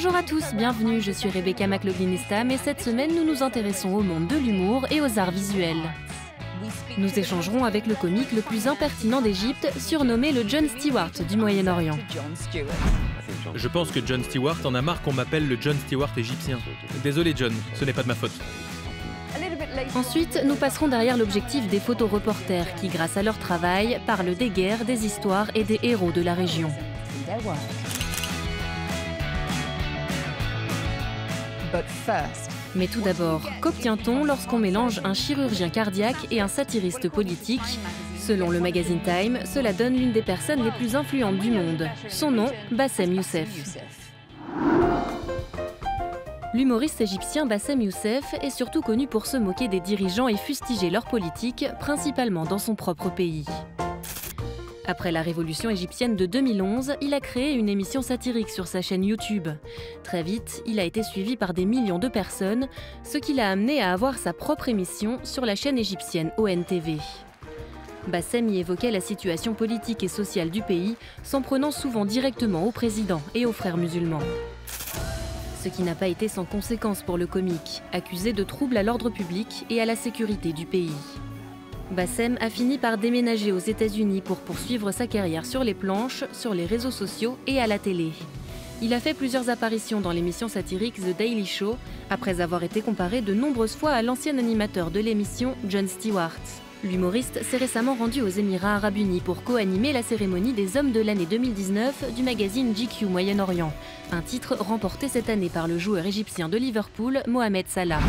Bonjour à tous, bienvenue, je suis Rebecca McLaughlin-Istam et cette semaine nous nous intéressons au monde de l'humour et aux arts visuels. Nous échangerons avec le comique le plus impertinent d'Égypte, surnommé le John Stewart du Moyen-Orient. Je pense que John Stewart en a marre qu'on m'appelle le John Stewart égyptien. Désolé John, ce n'est pas de ma faute. Ensuite, nous passerons derrière l'objectif des photoreporters qui, grâce à leur travail, parlent des guerres, des histoires et des héros de la région. Mais tout d'abord, qu'obtient-on lorsqu'on mélange un chirurgien cardiaque et un satiriste politique? Selon le magazine Time, cela donne l'une des personnes les plus influentes du monde. Son nom, Bassem Youssef. L'humoriste égyptien Bassem Youssef est surtout connu pour se moquer des dirigeants et fustiger leur politique, principalement dans son propre pays. Après la révolution égyptienne de 2011, il a créé une émission satirique sur sa chaîne YouTube. Très vite, il a été suivi par des millions de personnes, ce qui l'a amené à avoir sa propre émission sur la chaîne égyptienne ONTV. Bassem y évoquait la situation politique et sociale du pays, s'en prenant souvent directement au président et aux frères musulmans. Ce qui n'a pas été sans conséquence pour le comique, accusé de troubles à l'ordre public et à la sécurité du pays. Bassem a fini par déménager aux États-Unis pour poursuivre sa carrière sur les planches, sur les réseaux sociaux et à la télé. Il a fait plusieurs apparitions dans l'émission satirique The Daily Show, après avoir été comparé de nombreuses fois à l'ancien animateur de l'émission Jon Stewart. L'humoriste s'est récemment rendu aux Émirats arabes unis pour co-animer la cérémonie des hommes de l'année 2019 du magazine GQ Moyen-Orient, un titre remporté cette année par le joueur égyptien de Liverpool, Mohamed Salah.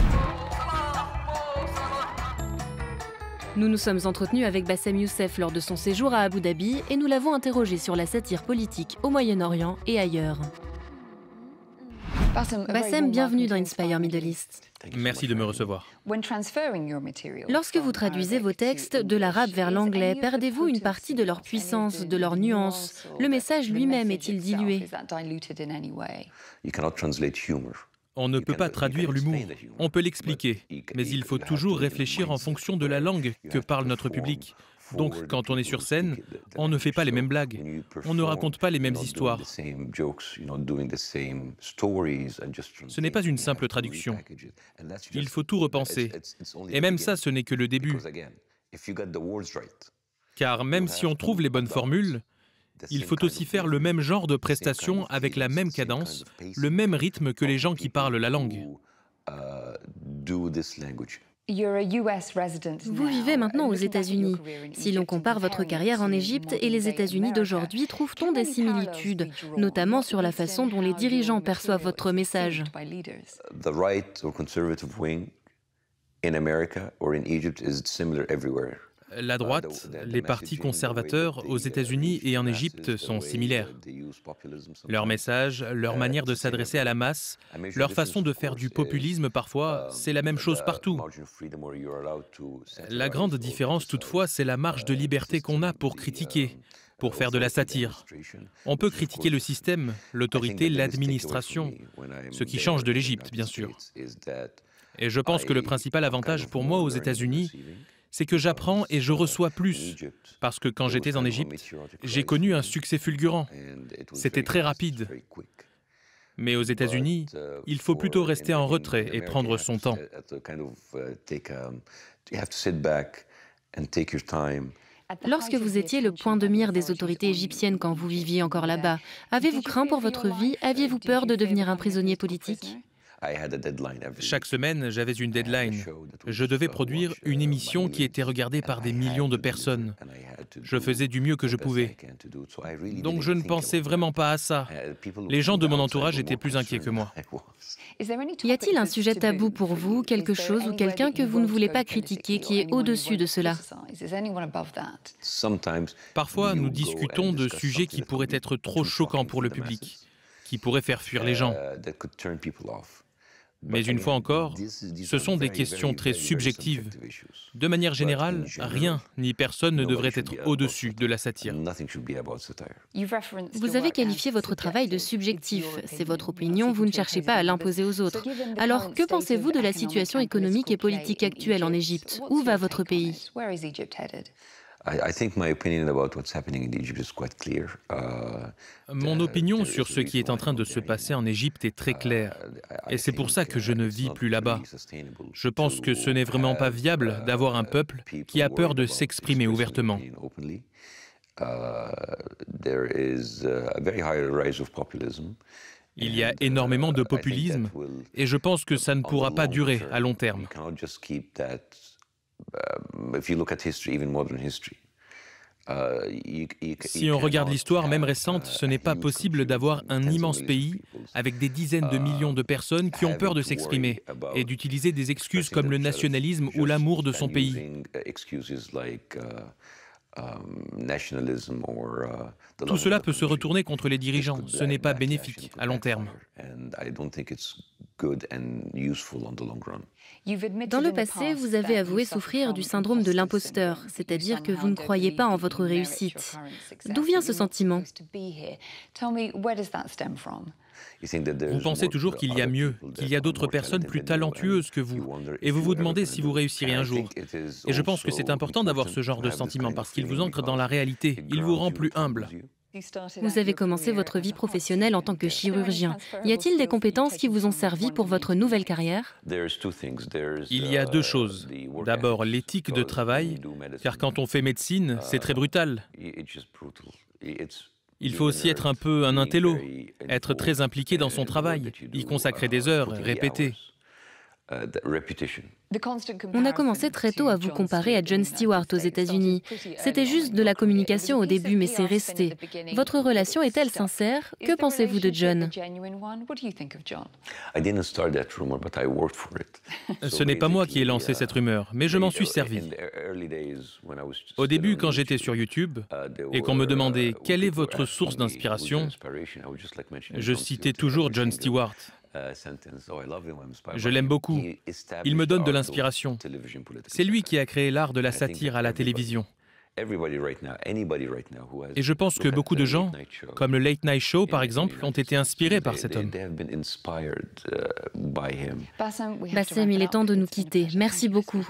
Nous nous sommes entretenus avec Bassem Youssef lors de son séjour à Abu Dhabi et nous l'avons interrogé sur la satire politique au Moyen-Orient et ailleurs. Bassem, bienvenue dans Inspire Middle East. Merci de me recevoir. Lorsque vous traduisez vos textes de l'arabe vers l'anglais, perdez-vous une partie de leur puissance, de leur nuance Le message lui-même est-il dilué? On ne peut pas traduire l'humour, on peut l'expliquer, mais il faut toujours réfléchir en fonction de la langue que parle notre public. Donc quand on est sur scène, on ne fait pas les mêmes blagues, on ne raconte pas les mêmes histoires. Ce n'est pas une simple traduction. Il faut tout repenser. Et même ça, ce n'est que le début. Car même si on trouve les bonnes formules, il faut aussi faire le même genre de prestation avec la même cadence, le même rythme que les gens qui parlent la langue. Vous vivez maintenant aux États-Unis. Si l'on compare votre carrière en Égypte et les États-Unis d'aujourd'hui, trouve-t-on des similitudes, notamment sur la façon dont les dirigeants perçoivent votre message. in America or in Egypt is similar everywhere. La droite, les partis conservateurs aux États-Unis et en Égypte sont similaires. Leur message, leur manière de s'adresser à la masse, leur façon de faire du populisme parfois, c'est la même chose partout. La grande différence toutefois, c'est la marge de liberté qu'on a pour critiquer, pour faire de la satire. On peut critiquer le système, l'autorité, l'administration, ce qui change de l'Égypte, bien sûr. Et je pense que le principal avantage pour moi aux États-Unis, c'est que j'apprends et je reçois plus. Parce que quand j'étais en Égypte, j'ai connu un succès fulgurant. C'était très rapide. Mais aux États-Unis, il faut plutôt rester en retrait et prendre son temps. Lorsque vous étiez le point de mire des autorités égyptiennes quand vous viviez encore là-bas, avez-vous craint pour votre vie? Aviez-vous peur de devenir un prisonnier politique? Chaque semaine, j'avais une deadline. Je devais produire une émission qui était regardée par des millions de personnes. Je faisais du mieux que je pouvais. Donc je ne pensais vraiment pas à ça. Les gens de mon entourage étaient plus inquiets que moi. Y a-t-il un sujet tabou pour vous, quelque chose ou quelqu'un que vous ne voulez pas critiquer qui est au-dessus de cela? Parfois, nous discutons de sujets qui pourraient être trop choquants pour le public, qui pourraient faire fuir les gens. Mais une fois encore, ce sont des questions très subjectives. De manière générale, rien ni personne ne devrait être au-dessus de la satire. Vous avez qualifié votre travail de subjectif. C'est votre opinion, vous ne cherchez pas à l'imposer aux autres. Alors, que pensez-vous de la situation économique et politique actuelle en Égypte? Où va votre pays? Mon opinion sur ce qui est en train de se passer en Égypte est très claire, et c'est pour ça que je ne vis plus là-bas. Je pense que ce n'est vraiment pas viable d'avoir un peuple qui a peur de s'exprimer ouvertement. Il y a énormément de populisme et je pense que ça ne pourra pas durer à long terme. Si on regarde l'histoire, même récente, ce n'est pas possible d'avoir un immense pays avec des dizaines de millions de personnes qui ont peur de s'exprimer et d'utiliser des excuses comme le nationalisme ou l'amour de son pays. Tout cela peut se retourner contre les dirigeants. Ce n'est pas bénéfique à long terme. Dans le passé, vous avez avoué souffrir du syndrome de l'imposteur, c'est-à-dire que vous ne croyez pas en votre réussite. D'où vient ce sentiment vous pensez toujours qu'il y a mieux, qu'il y a d'autres personnes plus talentueuses que vous, et vous vous demandez si vous réussirez un jour. Et je pense que c'est important d'avoir ce genre de sentiment parce qu'il vous ancre dans la réalité, il vous rend plus humble. Vous avez commencé votre vie professionnelle en tant que chirurgien. Y a-t-il des compétences qui vous ont servi pour votre nouvelle carrière? Il y a deux choses. D'abord, l'éthique de travail, car quand on fait médecine, c'est très brutal. Il faut aussi être un peu un intello, être très impliqué dans son travail, y consacrer des heures, répéter. On a commencé très tôt à vous comparer à John Stewart aux États-Unis. C'était juste de la communication au début, mais c'est resté. Votre relation est-elle sincère Que pensez-vous de John Ce n'est pas moi qui ai lancé cette rumeur, mais je m'en suis servi. Au début, quand j'étais sur YouTube et qu'on me demandait quelle est votre source d'inspiration, je citais toujours John Stewart. Je l'aime beaucoup. Il me donne de l'inspiration. C'est lui qui a créé l'art de la satire à la télévision. Et je pense que beaucoup de gens, comme le Late Night Show par exemple, ont été inspirés par cet homme. Bassem, il est temps de nous quitter. Merci beaucoup.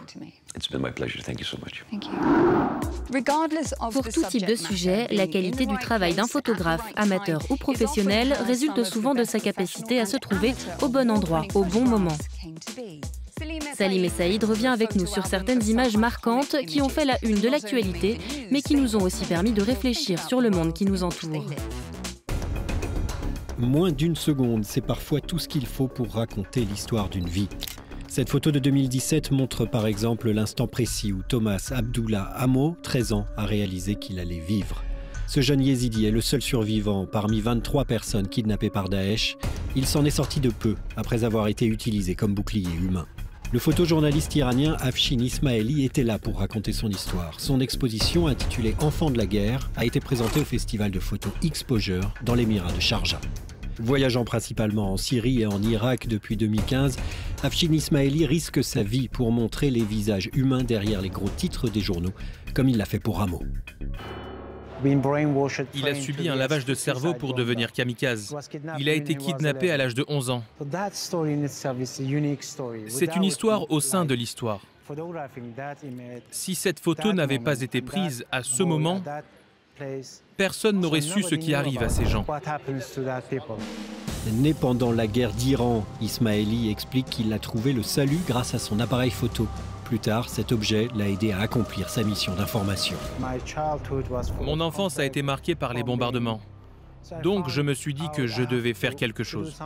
Pour tout type de sujet, la qualité du travail d'un photographe, amateur ou professionnel, résulte souvent de sa capacité à se trouver au bon endroit, au bon moment. Salim et Saïd revient avec nous sur certaines images marquantes qui ont fait la une de l'actualité, mais qui nous ont aussi permis de réfléchir sur le monde qui nous entoure. Moins d'une seconde, c'est parfois tout ce qu'il faut pour raconter l'histoire d'une vie. Cette photo de 2017 montre par exemple l'instant précis où Thomas Abdullah Amo, 13 ans, a réalisé qu'il allait vivre. Ce jeune yézidi est le seul survivant parmi 23 personnes kidnappées par Daesh. Il s'en est sorti de peu après avoir été utilisé comme bouclier humain. Le photojournaliste iranien Afshin Ismaili était là pour raconter son histoire. Son exposition, intitulée Enfants de la guerre, a été présentée au festival de photos Exposure dans l'émirat de Sharjah. Voyageant principalement en Syrie et en Irak depuis 2015, Afshin Ismaili risque sa vie pour montrer les visages humains derrière les gros titres des journaux, comme il l'a fait pour Rameau. Il a subi un lavage de cerveau pour devenir kamikaze. Il a été kidnappé à l'âge de 11 ans. C'est une histoire au sein de l'histoire. Si cette photo n'avait pas été prise à ce moment, personne n'aurait su ce qui arrive à ces gens. Né pendant la guerre d'Iran, Ismaili explique qu'il a trouvé le salut grâce à son appareil photo. Plus tard, cet objet l'a aidé à accomplir sa mission d'information. Mon enfance a été marquée par les bombardements. Donc je me suis dit que je devais faire quelque chose.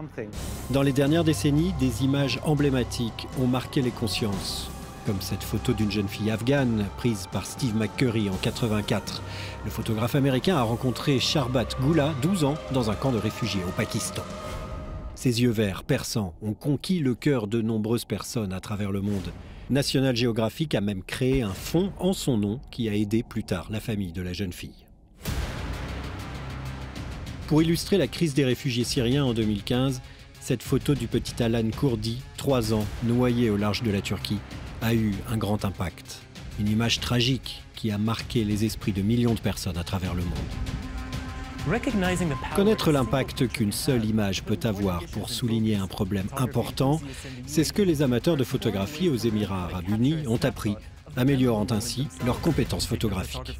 Dans les dernières décennies, des images emblématiques ont marqué les consciences, comme cette photo d'une jeune fille afghane prise par Steve McCurry en 84. Le photographe américain a rencontré Sharbat Gula, 12 ans, dans un camp de réfugiés au Pakistan. Ses yeux verts, perçants, ont conquis le cœur de nombreuses personnes à travers le monde. National Geographic a même créé un fonds en son nom qui a aidé plus tard la famille de la jeune fille. Pour illustrer la crise des réfugiés syriens en 2015, cette photo du petit Alan Kurdi, 3 ans, noyé au large de la Turquie, a eu un grand impact. Une image tragique qui a marqué les esprits de millions de personnes à travers le monde. Connaître l'impact qu'une seule image peut avoir pour souligner un problème important, c'est ce que les amateurs de photographie aux Émirats arabes unis ont appris améliorant ainsi leurs compétences photographiques.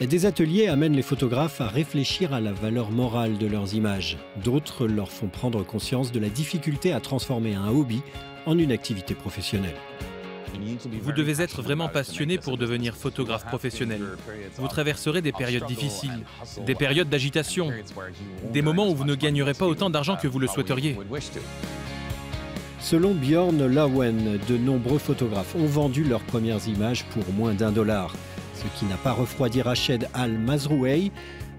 Et des ateliers amènent les photographes à réfléchir à la valeur morale de leurs images. D'autres leur font prendre conscience de la difficulté à transformer un hobby en une activité professionnelle. Vous devez être vraiment passionné pour devenir photographe professionnel. Vous traverserez des périodes difficiles, des périodes d'agitation, des moments où vous ne gagnerez pas autant d'argent que vous le souhaiteriez. Selon Bjorn Lawen, de nombreux photographes ont vendu leurs premières images pour moins d'un dollar, ce qui n'a pas refroidi Rached Al-Mazrouei,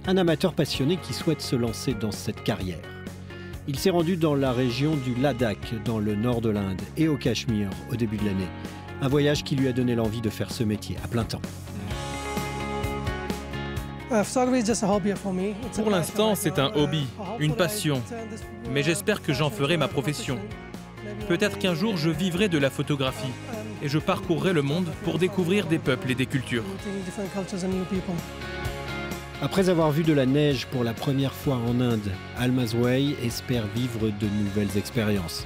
un amateur passionné qui souhaite se lancer dans cette carrière. Il s'est rendu dans la région du Ladakh, dans le nord de l'Inde, et au Cachemire au début de l'année. Un voyage qui lui a donné l'envie de faire ce métier à plein temps. Pour l'instant, c'est un hobby, une passion, mais j'espère que j'en ferai ma profession. Peut-être qu'un jour je vivrai de la photographie et je parcourrai le monde pour découvrir des peuples et des cultures. Après avoir vu de la neige pour la première fois en Inde, Almazway espère vivre de nouvelles expériences.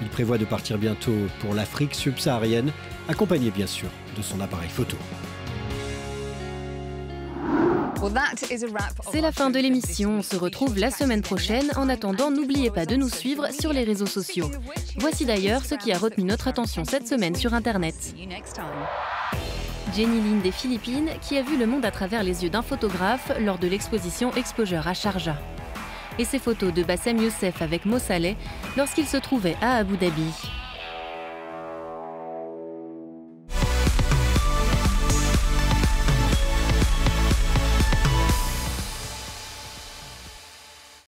Il prévoit de partir bientôt pour l'Afrique subsaharienne, accompagné bien sûr de son appareil photo. C'est la fin de l'émission. On se retrouve la semaine prochaine. En attendant, n'oubliez pas de nous suivre sur les réseaux sociaux. Voici d'ailleurs ce qui a retenu notre attention cette semaine sur Internet. Jenny Lynn des Philippines qui a vu le monde à travers les yeux d'un photographe lors de l'exposition Exposure à Sharjah. Et ses photos de Bassem Youssef avec Mo Saleh lorsqu'il se trouvait à Abu Dhabi.